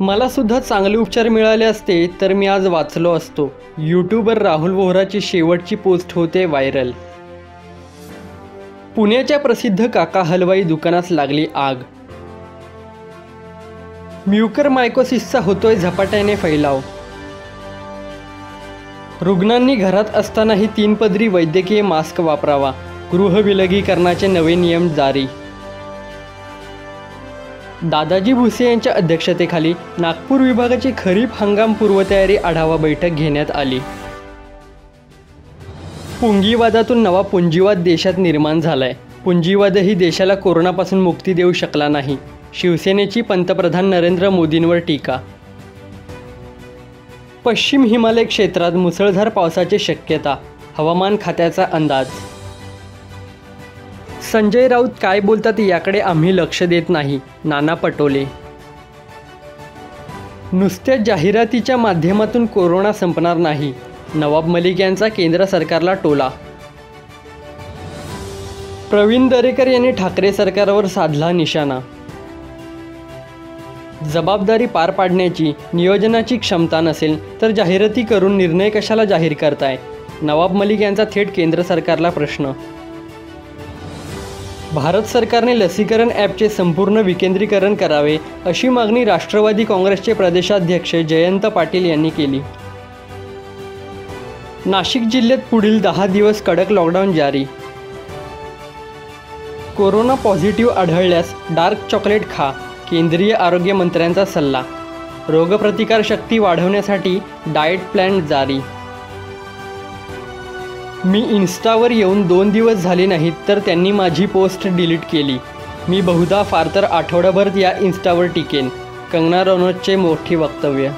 मला सुद्धा चांगले उपचार मिळाले असते तर मी आज वाचलो असतो. यूट्यूबर राहुल वोहराची शेवटची पोस्ट होते व्हायरल. पुण्याच्या प्रसिद्ध काका हलवाई दुकानास लागली आग. म्युकर मायकोसिसचा होतोय झपाट्याने फैलाव. रुग्णांनी घरात असतानाही तीन पदरी वैद्यकीय मास्क वापरावा. गृहविलगीकरणाचे नवे नियम जारी. दादाजी भुसे यांच्या अध्यक्षतेखाली नागपूर विभागाची खरीप हंगाम पूर्वतयारी आढावा बैठक घेण्यात आली. पुंगीवादातून नवा पुंजीवाद देशात निर्माण झालाय. पुंजीवादही देशाला कोरोनापासून मुक्ती देऊ शकला नाही. शिवसेनेची पंतप्रधान नरेंद्र मोदींवर टीका. पश्चिम हिमालय क्षेत्रात मुसळधार पावसाची शक्यता. हवामान खात्याचा अंदाज संजय राऊत काय बोलतात याकडे आम्ही लक्ष देत नाही. नाना पटोले. नुसत्या जाहिरातीच्या माध्यमातून कोरोना संपणार नाही. नवाब मलिक यांचा केंद्र सरकारला टोला. प्रवीण दरेकर यांनी ठाकरे सरकारवर साधला निशाणा. जबाबदारी पार पाडण्याची नियोजनाची क्षमता नसेल तर जाहिराती करून निर्णय कशाला जाहीर करताय? नवाब मलिक यांचा थेट केंद्र सरकारला प्रश्न भारत सरकारने लसीकरण ॲपचे संपूर्ण विकेंद्रीकरण करावे अशी मागणी राष्ट्रवादी काँग्रेसचे प्रदेशाध्यक्ष जयंत पाटील यांनी केली. नाशिक जिल्ह्यात पुढील दहा दिवस कडक लॉकडाऊन जारी. कोरोना पॉझिटिव्ह आढळल्यास डार्क चॉकलेट खा केंद्रीय आरोग्य मंत्र्यांचा सल्ला. रोगप्रतिकारशक्ती वाढवण्यासाठी डाएट प्लॅन जारी. मी इन्स्टावर येऊन दोन दिवस झाले नाहीत तर त्यांनी माझी पोस्ट डिलीट केली. मी बहुधा फार तर आठवडाभर या इन्स्टावर टिकेन. कंगना रनौतचे मोठे वक्तव्य.